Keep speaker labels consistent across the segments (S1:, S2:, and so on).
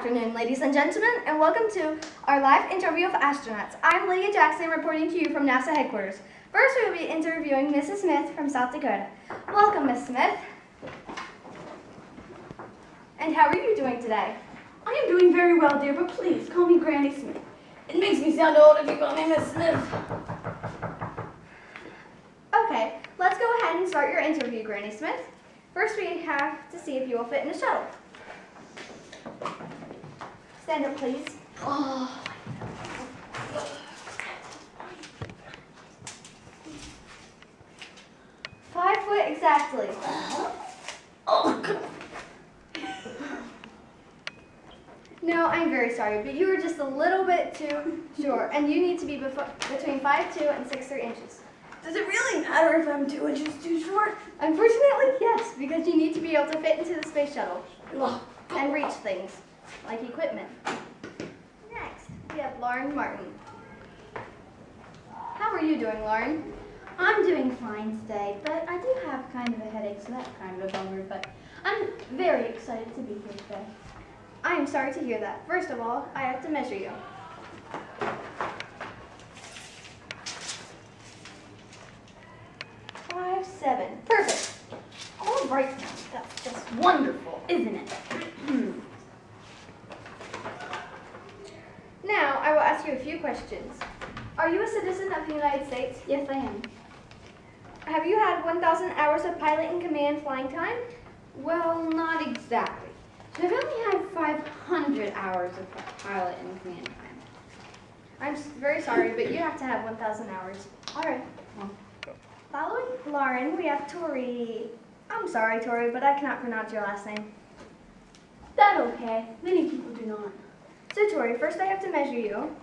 S1: afternoon, ladies and gentlemen, and welcome to our live interview of astronauts. I'm Lydia Jackson reporting to you from NASA headquarters. First, we will be interviewing Mrs. Smith from South Dakota. Welcome, Miss Smith. And how are you doing today?
S2: I am doing very well, dear, but please call me Granny Smith. It makes me sound old if you call me Miss Smith.
S1: Okay, let's go ahead and start your interview, Granny Smith. First, we have to see if you will fit in the shuttle. Stand up, please.
S2: Oh,
S1: Five foot exactly.
S2: oh, God.
S1: No, I'm very sorry, but you were just a little bit too short, and you need to be between 5'2 and 6'3 inches.
S2: Does it really matter if I'm two inches too short?
S1: Unfortunately, yes, because you need to be able to fit into the space shuttle and reach things, like equipment. Next, we have Lauren Martin. How are you doing, Lauren?
S3: I'm doing fine today, but I do have kind of a headache, so that's kind of a bummer, but I'm very excited to be here today.
S1: I am sorry to hear that. First of all, I have to measure you. Five, seven. Perfect.
S3: All right now, that's just wonderful, isn't it?
S1: Now, I will ask you a few questions. Are you a citizen of the United States?
S3: yes, I am.
S1: Have you had 1,000 hours of pilot in command flying time?
S3: Well, not exactly. So I've only had 500 hours of pilot in command time.
S1: I'm very sorry, but you have to have 1,000 hours.
S3: All right.
S1: Following Lauren, we have Tori. I'm sorry, Tori, but I cannot pronounce your last name.
S3: That okay. Many people do not.
S1: So, Tori, first I have to measure you.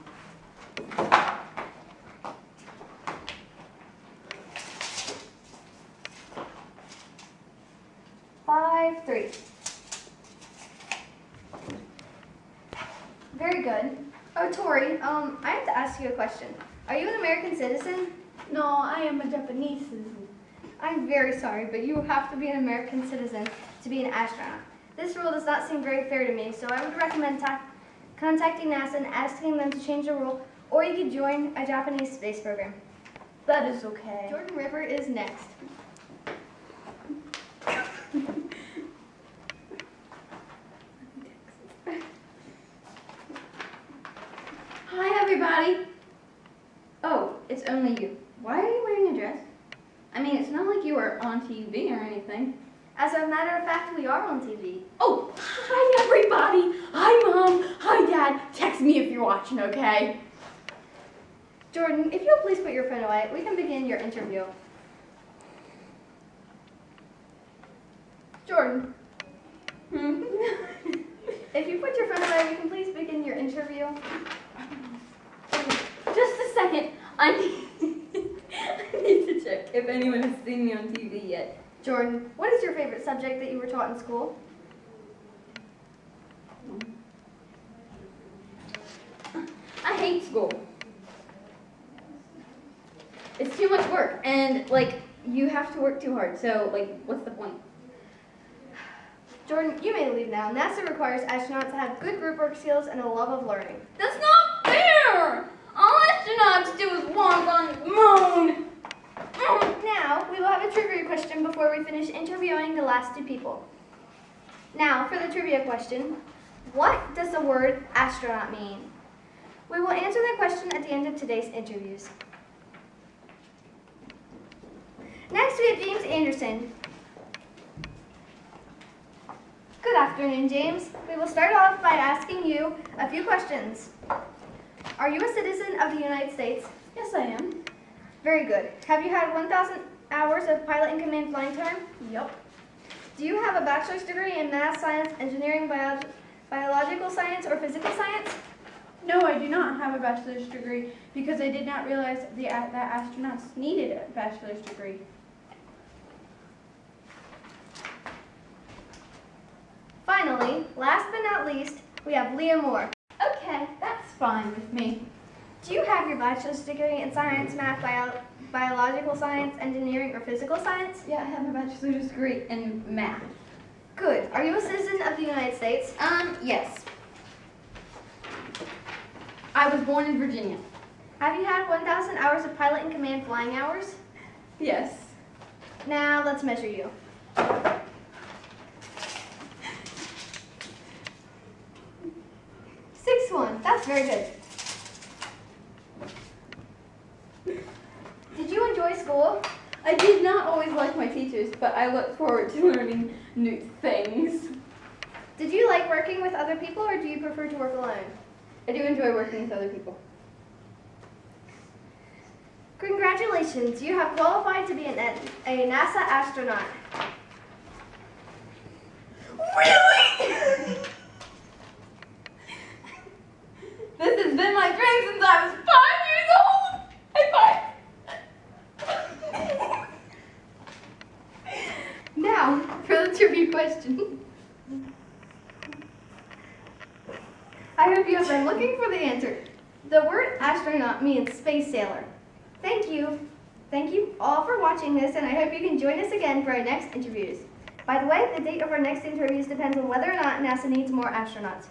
S1: Five, three. Very good. Oh, Tori, um, I have to ask you a question. Are you an American citizen?
S3: No, I am a Japanese citizen.
S1: I'm very sorry, but you have to be an American citizen to be an astronaut. This rule does not seem very fair to me, so I would recommend contacting NASA and asking them to change the rule, or you could join a Japanese space program.
S3: That is okay.
S1: Jordan River is next.
S3: Hi, everybody. Oh, it's only you. Why are you wearing a dress? I mean, it's not like you were on TV or anything.
S1: As a matter of fact, we are on TV.
S2: Oh, hi everybody. Hi mom. Hi dad. Text me if you're watching, okay?
S1: Jordan, if you'll please put your phone away, we can begin your interview. Jordan,
S3: Hmm?
S1: if you put your phone away, we can please begin your interview.
S3: Just a second. I need, I need to check if anyone has seen me on TV yet.
S1: Jordan, what is your favorite subject that you were taught in school?
S3: I hate school. It's too much work, and like you have to work too hard. So like, what's the point?
S1: Jordan, you may leave now. NASA requires astronauts to have good group work skills and a love of learning.
S3: That's not fair. All astronauts do is walk on the moon. Mm.
S1: Now, we will have a trivia question before we finish interviewing the last two people. Now, for the trivia question, what does the word astronaut mean? We will answer that question at the end of today's interviews. Next, we have James Anderson. Good afternoon, James. We will start off by asking you a few questions. Are you a citizen of the United States?
S3: Yes, I am.
S1: Very good. Have you had 1,000 hours of pilot in command flying time?
S3: Yep.
S1: Do you have a bachelor's degree in math, science, engineering, bio- biological science, or physical science?
S4: No, I do not have a bachelor's degree because I did not realize the, that astronauts needed a bachelor's degree.
S1: Finally, last but not least, we have Leah Moore.
S4: Okay, that's fine with me.
S1: Do you have your bachelor's degree in science, math, bio- biological science, engineering, or physical science?
S3: Yeah, I have a bachelor's degree in math.
S1: Good. Are you a citizen of the United States?
S3: Um, yes. I was born in Virginia.
S1: Have you had 1,000 hours of pilot in command flying hours?
S3: Yes.
S1: Now let's measure you. Six one. That's very good. Did you enjoy school?
S3: I did not always like my teachers, but I look forward to learning new things.
S1: Did you like working with other people or do you prefer to work alone?
S3: I do enjoy working with other people.
S1: Congratulations, you have qualified to be an, a NASA astronaut.
S3: Really? this has been my dream since I was five years old. High five.
S1: Now, for the trivia question. I hope you have been looking for the answer. The word astronaut means space sailor. Thank you. Thank you all for watching this, and I hope you can join us again for our next interviews. By the way, the date of our next interviews depends on whether or not NASA needs more astronauts.